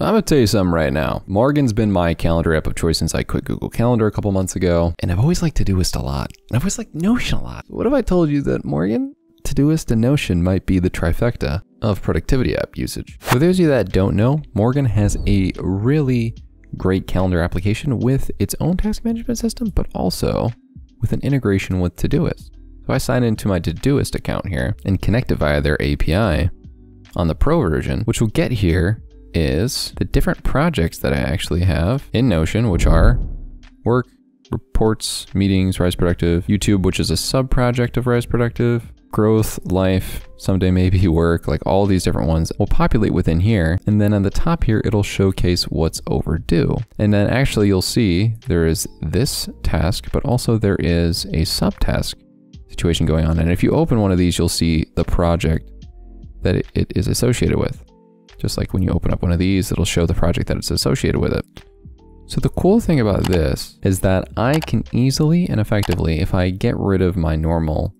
I'm gonna tell you something right now. Morgen's been my calendar app of choice since I quit Google Calendar a couple months ago, and I've always liked Todoist a lot. And I've always liked Notion a lot. What if I told you that Morgen, Todoist, and Notion might be the trifecta of productivity app usage? For those of you that don't know, Morgen has a really great calendar application with its own task management system, but also with an integration with Todoist. So I sign into my Todoist account here and connect it via their API on the pro version, which we'll get here is the different projects that I actually have in Notion, which are work, reports, meetings, Rise Productive, YouTube, which is a sub project of Rise Productive, growth, life, someday maybe work, like all these different ones will populate within here. And then on the top here, it'll showcase what's overdue. And then actually you'll see there is this task, but also there is a subtask situation going on. And if you open one of these, you'll see the project that it is associated with. Just like when you open up one of these, it'll show the project that it's associated with it. So the cool thing about this is that I can easily and effectively, if I get rid of my normal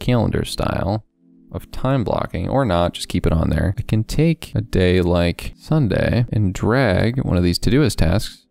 calendar style of time blocking or not, just keep it on there. I can take a day like Sunday and drag one of these Todoist tasks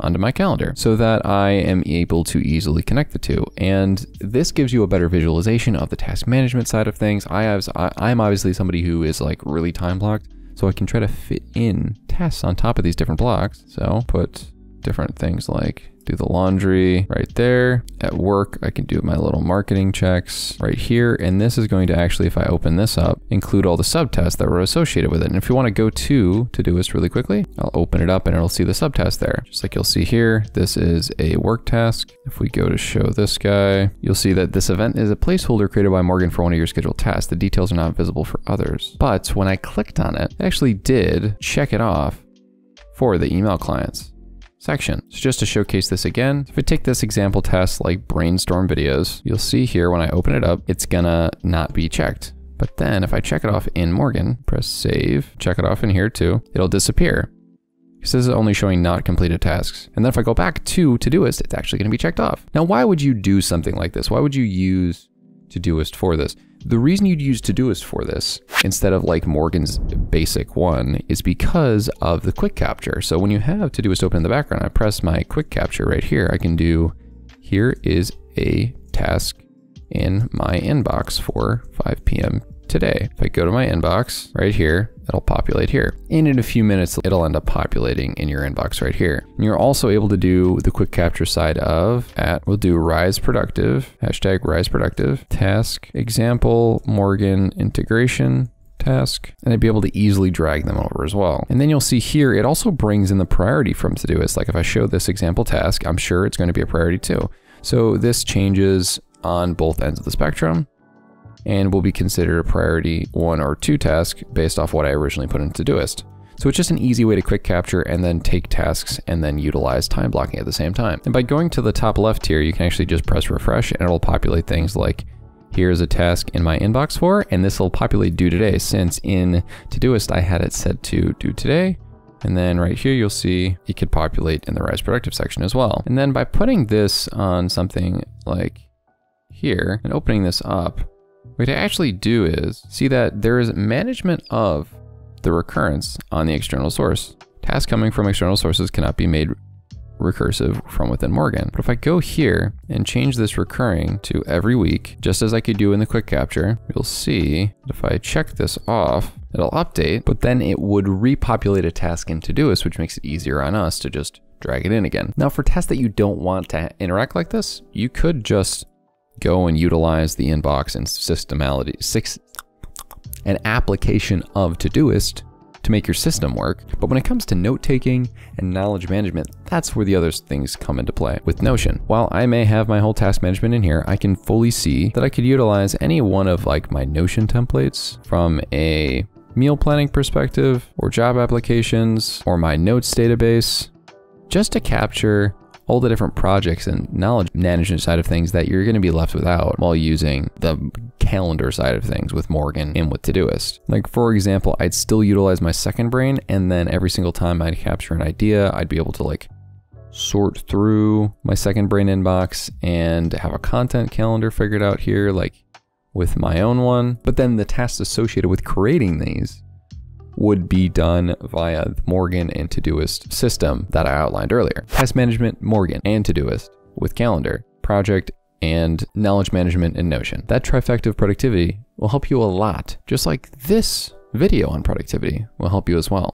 onto my calendar so that I am able to easily connect the two. And this gives you a better visualization of the task management side of things. I have, I, am obviously somebody who is like really time blocked, so I can try to fit in tests on top of these different blocks. So put different things like do the laundry right there. At work, I can do my little marketing checks right here. And this is going to actually, if I open this up, include all the subtasks that were associated with it. And if you want to go to Todoist really quickly, I'll open it up and it'll see the subtask there. Just like you'll see here, this is a work task. If we go to show this guy, you'll see that this event is a placeholder created by Morgen for one of your scheduled tasks. The details are not visible for others. But when I clicked on it, it actually did check it off for the email clients section. So just to showcase this again, if I take this example test like brainstorm videos, you'll see here when I open it up, it's gonna not be checked. But then if I check it off in Morgen, press save, check it off in here too, it'll disappear. Because This is only showing not completed tasks. And then if I go back to Todoist, it's actually gonna be checked off. Now, why would you do something like this? Why would you use Todoist for this? The reason you'd use Todoist for this, instead of like Morgen's basic one, is because of the quick capture. So when you have Todoist open in the background, I press my quick capture right here, I can do, here is a task in my inbox for 5 p.m today. If I go to my inbox right here, it'll populate here. And in a few minutes, it'll end up populating in your inbox right here. And you're also able to do the quick capture side of at, we'll do rise productive, hashtag rise productive, task, example, Morgen integration, task, and I'd be able to easily drag them over as well. And then you'll see here, it also brings in the priority from Todoist. Like if I show this example task, I'm sure it's going to be a priority too. So this changes on both ends of the spectrum and will be considered a priority one or two task based off what I originally put into Todoist. So it's just an easy way to quick capture and then take tasks and then utilize time blocking at the same time. And by going to the top left here, you can actually just press refresh and it'll populate things like here's a task in my inbox for, and this will populate due today since in Todoist I had it set to due today. And then right here, you'll see it could populate in the Rise Productive section as well. And then by putting this on something like here and opening this up, what I actually do is see that there is management of the recurrence on the external source. Tasks coming from external sources cannot be made recursive from within Morgen. But if I go here and change this recurring to every week, just as I could do in the quick capture, you'll see if I check this off, it'll update, but then it would repopulate a task in Todoist, which makes it easier on us to just drag it in again. Now for tasks that you don't want to interact like this, you could just go and utilize the inbox and systemality, six, an application of Todoist to make your system work. But when it comes to note taking and knowledge management, that's where the other things come into play with Notion. While I may have my whole task management in here, I can fully see that I could utilize any one of like my Notion templates from a meal planning perspective or job applications or my notes database just to capture all the different projects and knowledge management side of things that you're going to be left without while using the calendar side of things with Morgen and with Todoist. Like for example, I'd still utilize my second brain and then every single time I'd capture an idea, I'd be able to like sort through my second brain inbox and have a content calendar figured out here like with my own one. But then the tasks associated with creating these would be done via the Morgen and Todoist system that I outlined earlier. Task management, Morgen, and Todoist with calendar, project, and knowledge management in Notion. That trifecta of productivity will help you a lot, just like this video on productivity will help you as well.